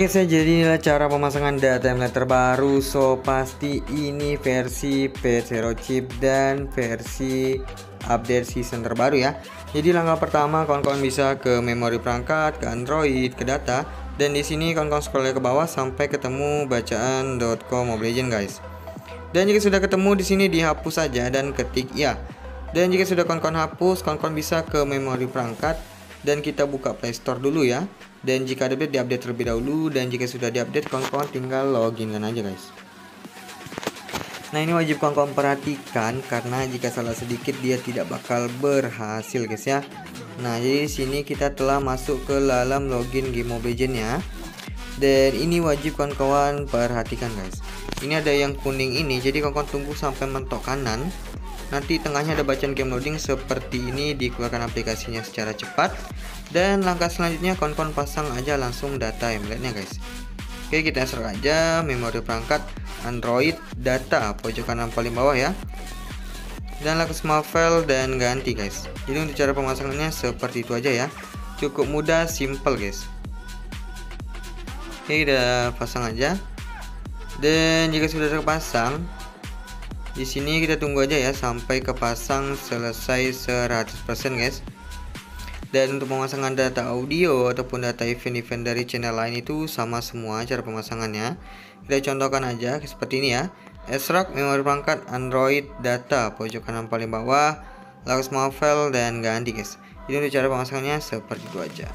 Oke saya jadi inilah cara pemasangan data template terbaru. So pasti ini versi P0 chip dan versi update season terbaru ya. Jadi langkah pertama kawan-kawan bisa ke memori perangkat, ke Android, ke data Dan di sini kawan-kawan scroll ke bawah sampai ketemu bacaan.com Mobile Legend guys. Dan jika sudah ketemu di sini dihapus saja dan ketik ya. Dan jika sudah kawan-kawan hapus, kawan-kawan bisa ke memori perangkat dan kita buka Play Store dulu ya dan jika ada update diupdate terlebih dahulu. Dan jika sudah diupdate kawan-kawan tinggal login kan aja guys. Nah ini wajib kawan-kawan perhatikan karena jika salah sedikit dia tidak bakal berhasil guys ya. Nah jadi sini kita telah masuk ke dalam login game legend ya. Dan ini wajib kawan-kawan perhatikan guys. Ini ada yang kuning ini jadi kawan-kawan tunggu sampai mentok kanan nanti tengahnya ada bacaan game loading seperti ini dikeluarkan aplikasinya secara cepat. Dan langkah selanjutnya kawan-kawan pasang aja langsung data embeddednya guys. Oke kita insert aja memori perangkat Android data pojok kanan paling bawah ya. Dan lakukan small file dan ganti guys. Jadi untuk cara pemasangannya seperti itu aja ya. Cukup mudah simple guys. Oke kita pasang aja. Dan jika sudah terpasang di sini kita tunggu aja ya sampai kepasang selesai 100% guys. Dan untuk pemasangan data audio ataupun data event-event dari channel lain itu sama semua cara pemasangannya. Kita contohkan aja seperti ini ya. Extract memori perangkat Android data pojok kanan paling bawah lalu semua file dan ganti guys. Ini untuk cara pemasangannya seperti itu aja.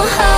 Oh.